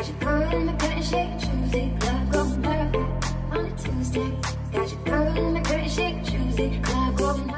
Got your girl in my curtain shake, choosy, club go perfect on a Tuesday. Got your girl in the curtain shake, choosy, club go